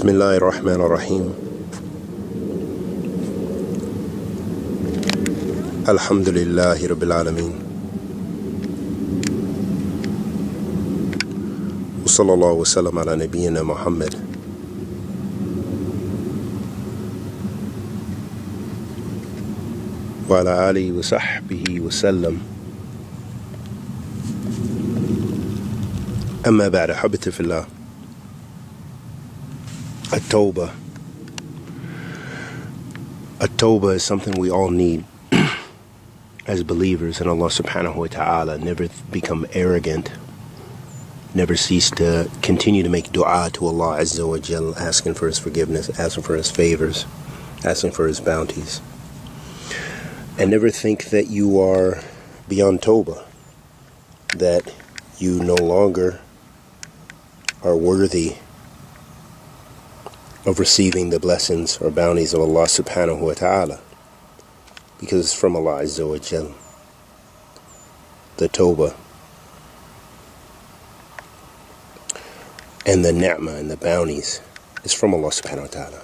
بسم الله الرحمن الرحيم الحمد لله رب العالمين وصلى الله وسلم على نبينا محمد وعلى آله وصحبه وسلم أما بعد حبتي في الله Atoba. Atoba is something we all need as believers in Allah subhanahu wa ta'ala. Never become arrogant. Never cease to continue to make dua to Allah Azza wa Jal, asking for His forgiveness, asking for His favors, asking for His bounties. And never think that you are beyond Toba, that you no longer are worthy of receiving the blessings or bounties of Allah subhanahu wa ta'ala. Because it's from Allah Azza wa Jal. The Tawbah. And the ni'mah and the bounties is from Allah subhanahu wa ta'ala.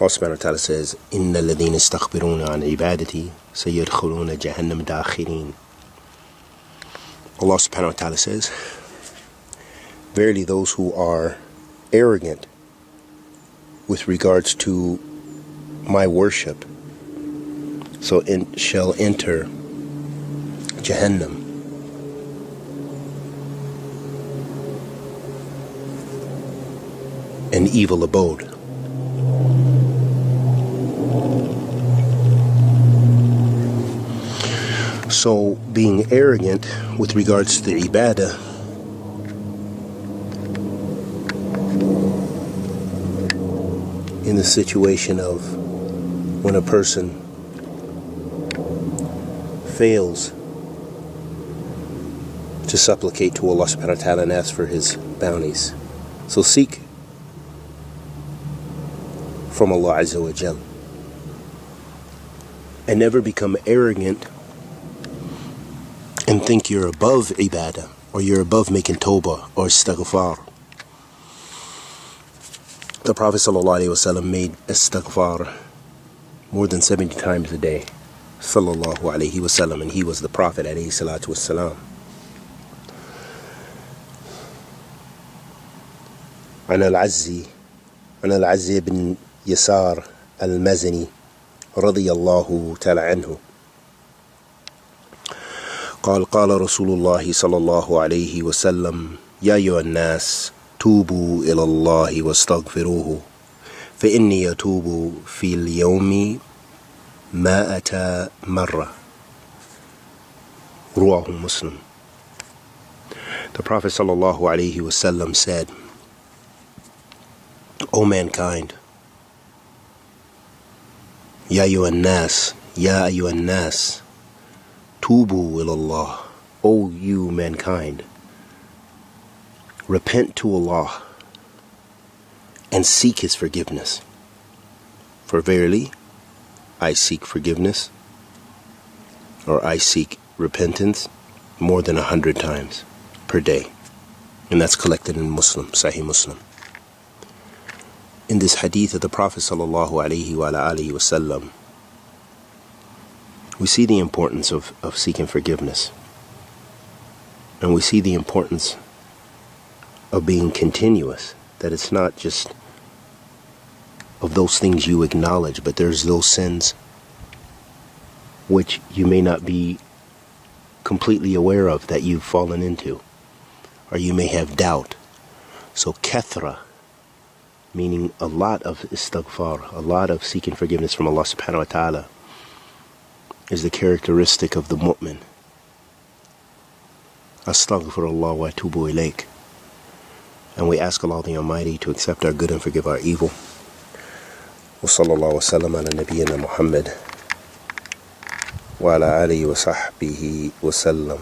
Allah subhanahu wa ta'ala says, إِنَّ الَّذِينَ اسْتَخْبِرُونَ عَنْ عِبَادَتِي سَيَدْخُلُونَ جَهَنَّمَ دَاخِرِينَ Allah subhanahu wa ta'ala says, Verily those who are arrogant with regards to my worship so in, shall enter Jahannam. An evil abode. So, being arrogant with regards to the ibadah in the situation of when a person fails to supplicate to Allah subhanahu wa ta'ala and ask for his bounties. So seek from Allah Azza wa Jal. And never become arrogant and think you're above ibadah or you're above making tawbah or istighfar. The Prophet ﷺ made istighfar more than 70 times a day. Sallallahu alayhi wasallam, and he was the Prophet alayhi salatu wasalam. عن العزي عن العزي بن يسار المزني رضي الله تعالى عنه قال قال رسول الله صلى الله عليه وسلم يا أيها الناس توبوا إلى الله واستغفروه فإني أتوب في اليوم مائة مرة. رواه Muslim The Prophet sallallahu alaihi wasallam said O mankind يا أيها الناس يا أيها الناس توبوا إلى الله. O you mankind repent to Allah and seek His forgiveness. For verily, I seek forgiveness, or I seek repentance more than a hundred times per day. And that's collected in Muslim, Sahih Muslim. In this hadith of the Prophet we see the importance of, of seeking forgiveness. And we see the importance of being continuous. That it's not just of those things you acknowledge, but there's those sins which you may not be completely aware of that you've fallen into, or you may have doubt. So, kathra, meaning a lot of istighfar, a lot of seeking forgiveness from Allah subhanahu wa ta'ala, is the characteristic of the mu'min. Astaghfirullah wa atubu ilayk And we ask Allah the Almighty to accept our good and forgive our evil. وصلى الله وسلم على نبينا محمد وعلى آله وصحبه وسلم